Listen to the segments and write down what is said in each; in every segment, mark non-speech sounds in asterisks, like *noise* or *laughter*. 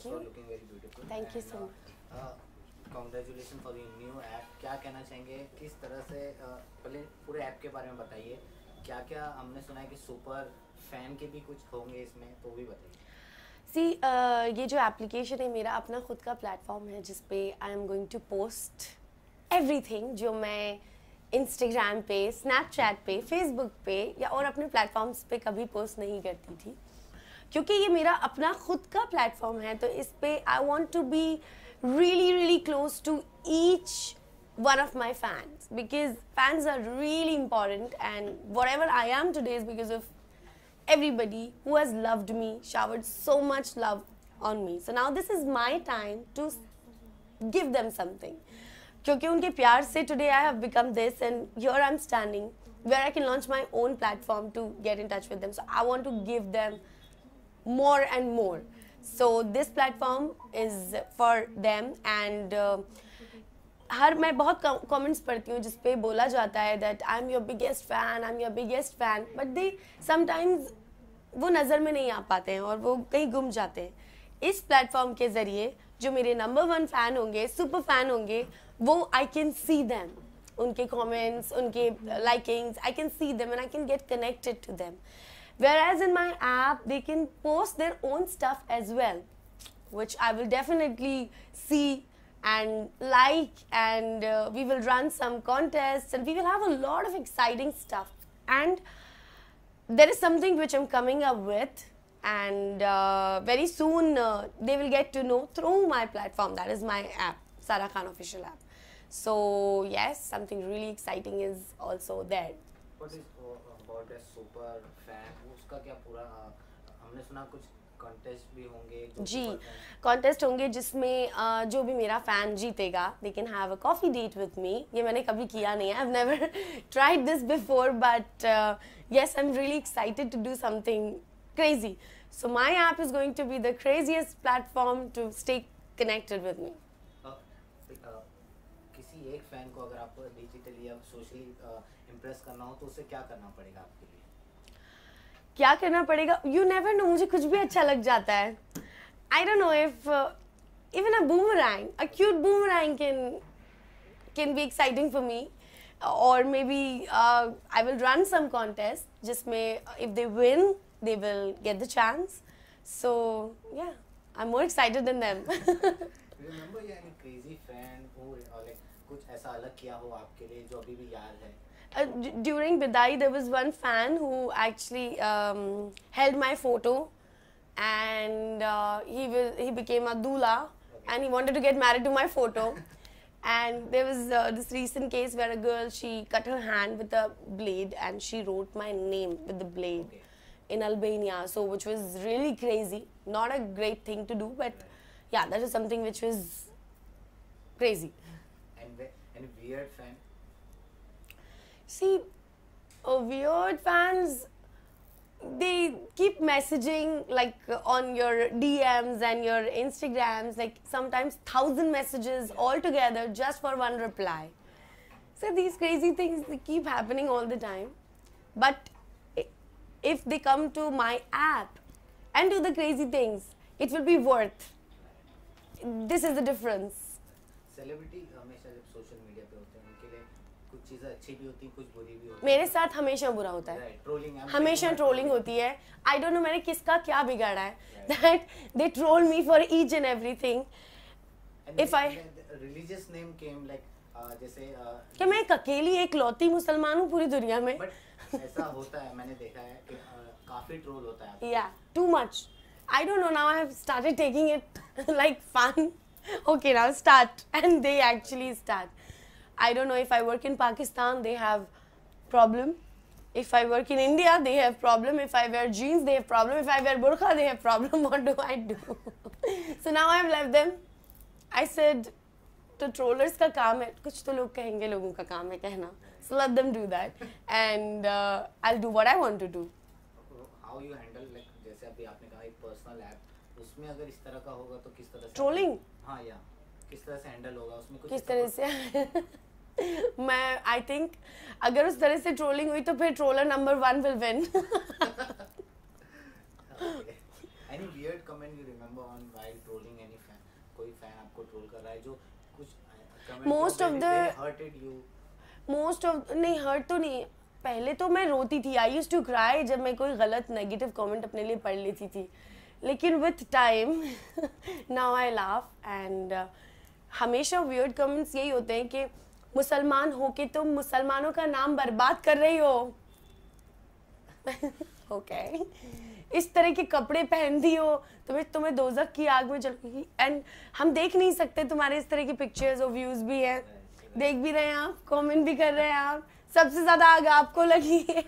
Of all, looking very beautiful. Thank you so uh, uh, congratulations for your new app. क्या कहना चाहेंगे? किस तरह से uh, पहले पूरे ऐप के बारे में बताइए। क्या क्या हमने सुना है कि सुपर फ़ैन के भी कुछ होंगे इसमें तो भी बताइए। सी ये जो एप्लीकेशन है मेरा अपना खुद का प्लेटफॉर्म है जिस पे I am going to post everything जो मैं इंस्टाग्राम पे स्नैपचैट पे फेसबुक पे या और अपने प्लेटफॉर्म्स पे कभी पोस्ट नहीं करती थी। क्योंकि ये मेरा अपना खुद का प्लेटफॉर्म है तो इस पे I want to be really really close to each one of my fans because fans are really important and whatever I am today's because of everybody who has loved me showered so much love on me so now this is my time to give them something क्योंकि उनके प्यार से today I have become this and your I am standing where I can launch my own platform to get in touch with them so I want to give them more and more. So this platform is for them and uh, हर मैं बहुत comments पढ़ती हूँ जिसपे बोला जाता है that I am your biggest fan I am your biggest fan but they sometimes वो नज़र में नहीं आ पाते हैं और वो कहीं गुम जाते हैं इस प्लेटफॉर्म के ज़रिए जो मेरे नंबर वन फ़ैन होंगे सुपर फ़ैन होंगे वो आई कैन सी दैम उनके कमेंट्स उनके likings I can see them and I can get connected to them whereas in my app they can post their own stuff as well which i will definitely see and like and uh, we will run some contests and we will have a lot of exciting stuff. And there is something which i'm coming up with and uh, very soon uh, they will get to know through my platform. That is my app Sarah Khan official app. So yes something really exciting is also there. What is a super fan? उसका क्या पूरा uh, हमने सुना कुछ contest भी होंगे जो contest होंगे जिसमें अ, जो भी मेरा फ़ैन जीतेगा they can have a coffee date with me ये मैंने कभी किया नहीं है I never tried this before but i'm really excited to do something crazy so my app is going to be the craziest platform to stay connected with me uh, uh, किसी एक fan को अगर digitally या socially impress करना हो तो उसे क्या करना पड़ेगा आपके लिए? क्या करना पड़ेगा? यू नेवर नो मुझे कुछ भी अच्छा लग जाता है। I don't know if even a boomerang a cute boomerang can can be exciting for me और maybe I will run some contest जिसमें if they win they will get the chance so yeah I am more excited than them remember yeah any crazy fan who like कुछ ऐसा अलग किया हो आपके लिए जो अभी भी याद है Uh, d- during Bidai, there was one fan who actually um, held my photo, and uh, he was he became a doula, and he wanted to get married to my photo. *laughs* and there was uh, this recent case where a girl she cut her hand with a blade, and she wrote my name with the blade Okay. in Albania. So which was really crazy. Not a great thing to do, but yeah, that was something which was crazy. And any weird fan See, uh, weird fans, they keep messaging like uh, on your DMs and your Instagrams, like sometimes thousand messages all together just for one reply. So these crazy things they keep happening all the time. But i- if they come to my app and do the crazy things, it will be worth. This is the difference. Celebrity हमेशा जब social media कुछ चीज़ें अच्छी भी होती कुछ बुरी भी होती मेरे साथ हमेशा बुरा होता है। ट्रोलिंग हमेशा ट्रोलिंग होती है। आई डोंट नो मैंने किसका क्या बिगाड़ा है। That they troll me for each and everything if I- religious name came like जैसे कि मैं एक अकेली एक लौती मुसलमान हूँ पूरी दुनिया में। ऐसा होता है मैंने देखा है कि uh, काफ़ी ट्रोल होता है या too much I don't know now I have started taking it like fun okay now start. And they actually start. i don't know if i work in pakistan they have problem if i work in india they have problem if i wear jeans they have problem if i wear burqa they have problem *laughs* what do i do *laughs* so now i've left them i said तो trollers का काम है कुछ तो लोग कहेंगे लोगों का काम है कहना so let them do that and I do what I want to do how you handle like जैसे अभी आपने कहा एक पर्सनल ऐप उसमें अगर इस तरह का होगा तो किस तरह से Trolling? हाँ या किस तरह से हैंडल होगा उसमें कुछ किस ऐसा तरह से मैं आई थिंक अगर उस तरह से ट्रोलिंग हुई तो फिर troller number one will win trolling आपको ट्रोल कर रहा है जो कुछ Most of the- hurted you most of नहीं हर्ट तो नहीं. पहले तो मैं रोती थी. आई यूज़ टू क्राई जब मैं कोई गलत नेगेटिव कमेंट अपने लिए पढ़ लेती थी. लेकिन with time now I laugh and हमेशा वियर्ड कमेंट्स यही होते हैं कि मुसलमान हो के तुम मुसलमानों का नाम बर्बाद कर रही हो? *laughs* ओके इस तरह के कपड़े पहनती हो तुम्हें तुम्हें दोजक की आग में जल एंड हम देख नहीं सकते तुम्हारे इस तरह की पिक्चर्स और व्यूज़ भी हैं। देख भी रहे हैं आप कमेंट भी कर रहे हैं आप। सबसे ज़्यादा आग आपको लगी है।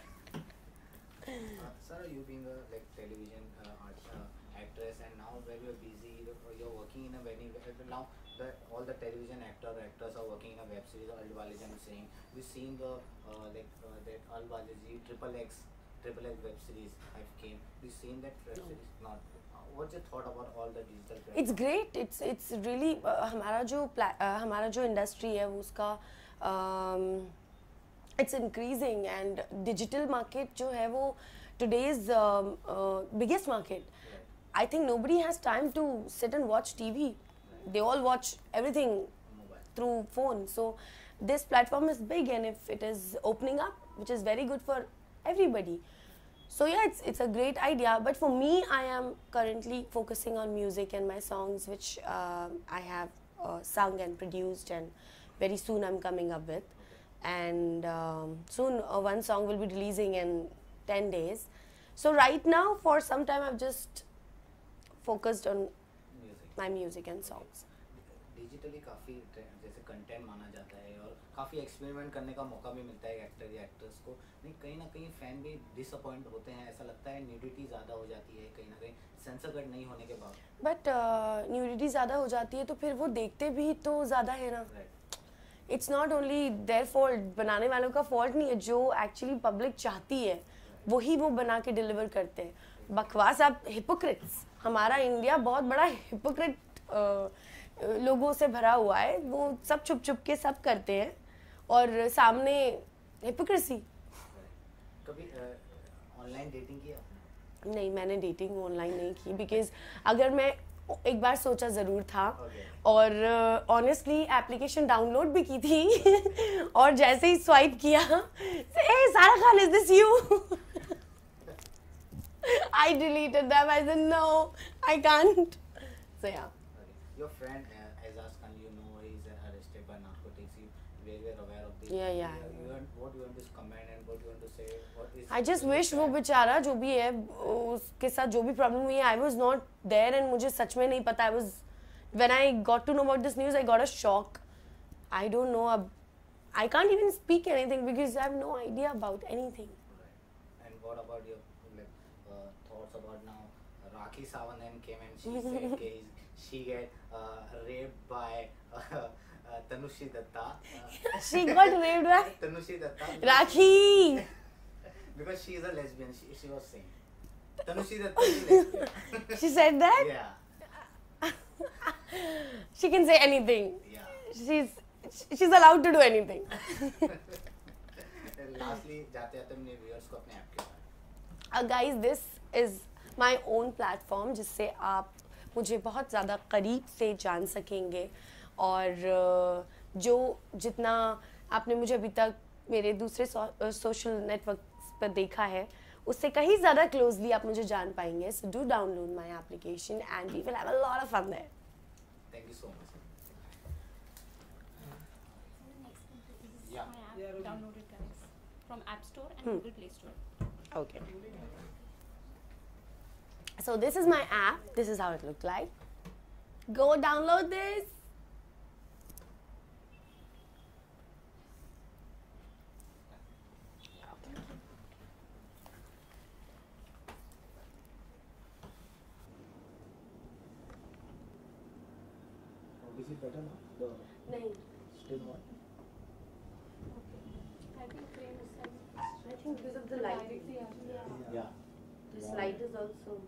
we've seen the uh, like uh, that Al Walaji triple X triple X web series have came we've seen that web series not uh, what's your thought about all the digital platforms? It's great it's it's really हमारा जो pla- uh, हमारा जो industry है वो उसका it's increasing and digital market जो है वो today's biggest market I think nobody has time to sit and watch TV. They all watch everything mobile through phone. So this platform is big and if it is opening up, which is very good for everybody. So yeah, it's it's a great idea. But for me, I am currently focusing on music and my songs, which uh, I have uh, sung and produced, and very soon I'm coming up with. And um, soon uh, one song will be releasing in ten days. So right now, for some time, I've just focused on music. my music and songs. Digitally, काफी content माना जाता है और काफ़ी experiment करने का मौका भी मिलता है एक्टर या एक्ट्रेस को। नहीं कहीं ना कहीं फ़ैन भी डिसअपॉइंट होते हैं। ऐसा लगता है न्यूडिटी ज़्यादा हो जाती है कहीं ना कहीं सेंसर कट नहीं होने के बाद। बट न्यूडिटी ज़्यादा हो जाती है तो फिर वो देखते भी तो ज़्यादा है ना। It's not only their fault बनाने वालों का फॉल्ट नहीं है जो एक्चुअली पब्लिक चाहती है वही वो बना के डिलीवर करते हैं। बकवास आप हिपोक्रिट्स हमारा इंडिया बहुत बड़ा हिपोक्रिट लोगों से भरा हुआ है वो सब छुप छुप के सब करते हैं और सामने हिपोक्रेसी कभी ऑनलाइन डेटिंग की आपने? नहीं मैंने डेटिंग ऑनलाइन नहीं की बिकॉज़ अगर मैं एक बार सोचा ज़रूर था Okay. और ऑनेस्टली एप्लीकेशन डाउनलोड भी की थी *laughs* और जैसे ही स्वाइप किया hey Sara Khan is this you I deleted them I said no I can't so yeah. Your friend uh, Azaz Khan, you know, he's uh, arrested by narcotics. You very well aware of this. Yeah, yeah, You, want, what you want to comment and what you want to say? What is I just what is wish वो बेचारा जो भी है उसके साथ जो भी problem हुई है I was not there and मुझे सच में नहीं पता I was when I got to know about this news I got a shock I don't know अब I can't even speak anything because I have no idea about anything Right. And what about your like uh, thoughts about now? Rakhi Sawant came and she said okay, she get uh, raped by uh, uh, Tanushi Datta. Uh, she got raped by Tanushi Datta. Rakhi Because she is a lesbian. She, she was saying. Tanushi Datta is lesbian. She said that yeah. She can say anything Yeah. She is allowed to do anything lastly जाते जाते अपने viewers को अपने app के बारे guys this is my own platform जिससे आप मुझे बहुत ज़्यादा करीब से जान सकेंगे और जो जितना आपने मुझे अभी तक मेरे दूसरे सोशल नेटवर्क पर देखा है उससे कहीं ज़्यादा क्लोजली आप मुझे जान पाएँगे so do download my application and we will have a lot of fun there thank you so much Yeah. is my app. Download it, guys, from App Store and Hmm. Google Play Store. Okay. So this is my app. This is how it looked like. Go download this. Oh, is it better now? The नहीं still hot? I think frame is set. I think because of the light. Yeah. Yeah. This Wow. light is also.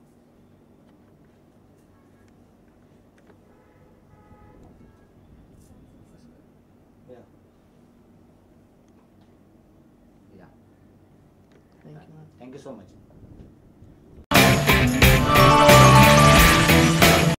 या Thank